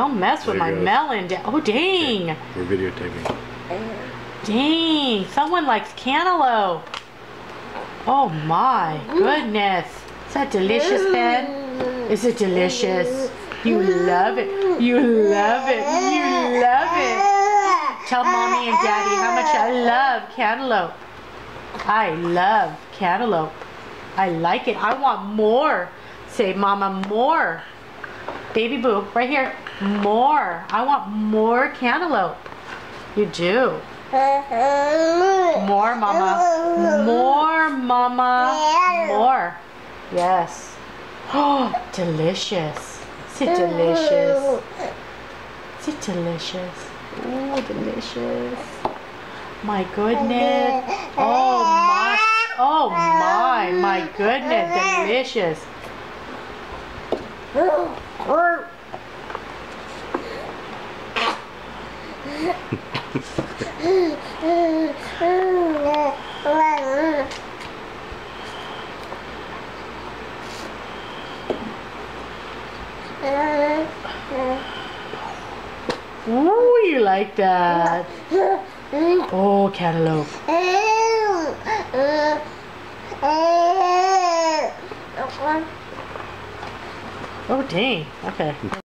Don't mess with my goes. melon. Oh, dang. We're videotaping. Dang. Someone likes cantaloupe. Oh, my goodness. Is that delicious, Ben? Is it delicious? You love it. You love it. You love it. Tell mommy and daddy how much I love cantaloupe. I love cantaloupe. I like it. I want more. Say, mama, more. Baby boo, right here. More. I want more cantaloupe. You do. More, mama. More, mama. More. Yes. Oh, delicious. It delicious? Is delicious? Oh, delicious. My goodness. Oh my. Oh my. My goodness. Delicious. Ooh, you like that. Oh, cantaloupe. Oh, dang. Okay.